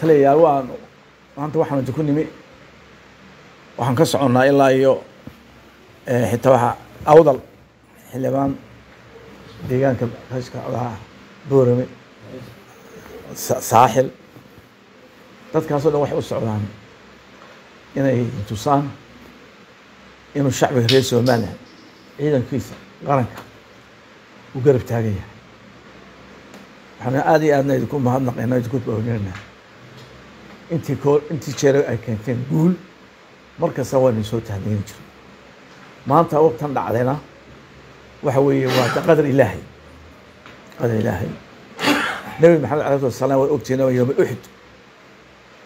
taliyayaal waan maanta waxaan idinku nimi. Waxaan ka soconnaa ilaa iyo xitaa waxa awdal xildhibaan deegaanka rashka odaha boorame saaxil. Dadkaasoo dhan waxay u socdaan inay tusaan inuu shacbiga reer somalilan ciidankiisa qaranka u garab taagan yahay waxaana aada iyo aadna idinku mahadnaqayna idinku boognana intii intii jeera ay keenteen guul mar kasta waa idin soo tahniyin jiro maanta waqtan dhacdayna waxa weeye waa qadar ilaahay. Qadar ilaahay. Nebi maxamed alayhi wasalaam waa ogtihiin oo yowma uxud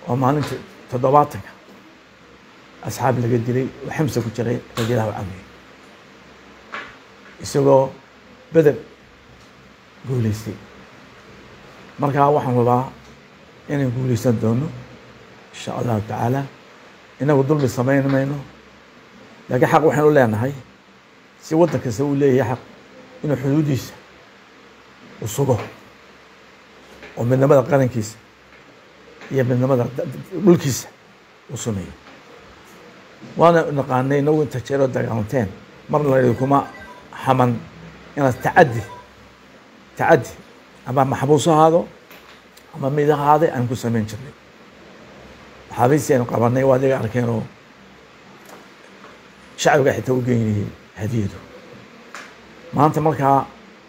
waa maalinta toddobaatanka asxaab laga dilay oo xamsa ku jiray radiallahu canhu. Isagoo beder guuleystay markaa waxaan rabaa inaan guuleysan doono insha allahu tacaala inagu dulmi samayn mayno laakiin xaq waxaan u leenahay si waddan kasta uu leeyahay xaq inuu xuduuddiisa u sugo oo midnimada qarankiisa iyo midnimada dhulkiisa u sameeyo waana naqaanay inagu inta jeeroo dagaalanteen marna laydikuma xaman inaad tacaddi tacaddi ama maxbuus ahaado ama mid ahaaday aan ku samayn jirnay maxaabiistii aynu qabanay waa adiga arkeen oo shacbiga xitaa u geynayay hadiyadu maanta markaa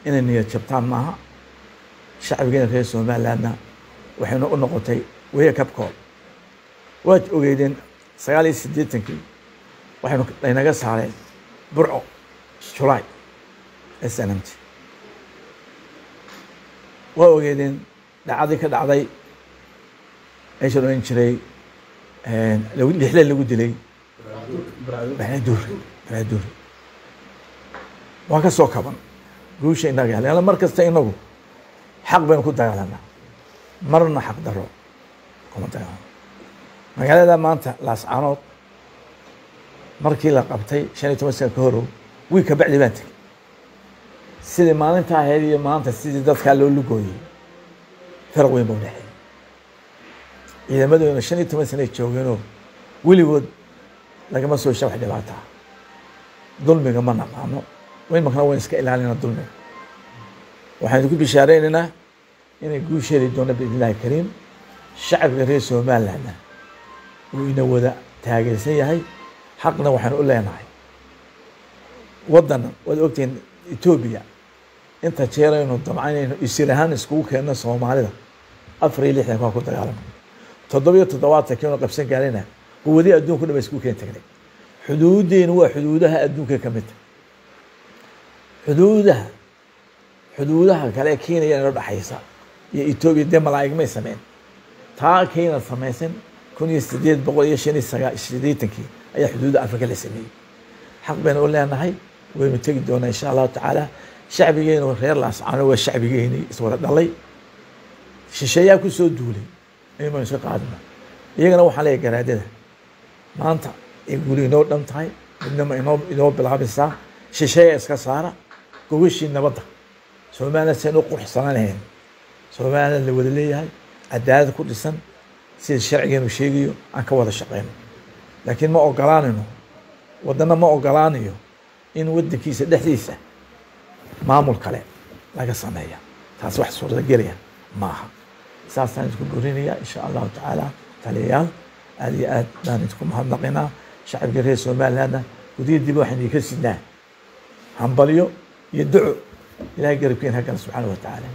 inay niyad jabtaan maaha shacbigeena reer somalilandna waxayna u noqotay waya kabkool waad ogeydeen sagaal iyo siddeetankii waxaynu laynaga saareen burco julaay s n m t waa ogeedeen dhacdii ka dhacday meesha odhan jiray lixle lagu dilay. Banaduuri waan ka soo kaban. Guusha inaga hel mar kasta inagu xaq baynu ku dagaalanaa marna xaq daro kuma dagaalano magaalada maanta laascaanood markii la qabtay shan iyo toban sana ka horow wiil ka bacdi baan tegey. Sidii maalinta ahayd iyo maanta sidii dadkaa loo lugooyey faraq weyn ba u ciidamadoona shan iyo toban sanay joogeenoo weligood lagama soo sha wax dhibaataa dulmiga ma naqaano imakana wayn iska ilaalina dulmiga waxaan idinku bishaareynayna inay guush heli doono biidn kariim shacbiga reer somalilandna uu ina wada taageersan yahay xaqna waxaanu u leenahay waddan waad ogtihiin etoobiya inta jeeraynu damcaynayno isir ahaan iskugu keenno soomaalida afar iyo lixdan kaa ku dagaalamo toddobiyo toddobaatankii qabsan gaarina quwadii adduunku dhan ba iskugu keen tagnay. Xuduuddeenu waa xuduudaha adduunka ka mid xuduudaha xuduudaha kale kenya inoo dhexaysa iyo etoobiya dee malaa'ig may sameyn taa kenya samaysan kun iyo sideed boqol iyo shan iyo sagaa sideetankii ayaa xuduudda afrika la sameeyey. Xaq baynu u leenahay waynu tegi doonaa insha allahu tacaala shacbigeenu reer laascaano waa shacbigeeni iswada dhalay. Shisheeyaa ku soo duulay aynu iska qaadina iyagana waxaa leeyahy garaadada maanta ay guri inoo dhan tahay midnama inoo inoo bilaabaysaa shisheeya iska saara gogashii nabadda. Somaliland saynu u quruxsananahayn somaliland la wada leeyahay cadaalad ku dhisan sida sharcigeenu sheegayo aan ka wada shaqeyno laakiin ma ogolaanayno waddana ma ogolaanayo in waddankiisa dhexdiisa maamul kale laga sameeya. Taas wax suuragelaya maaha saasaan idinku borinayaa insha allahu tacaala taliyayaal aad iyo aad baan idinku mahadnaqinaa shacabka reer somalilandna gudiya dib waxaan idinka sidnaa hambalyo iyo duco ilahay garabkeen hagala subxaana wa tacaala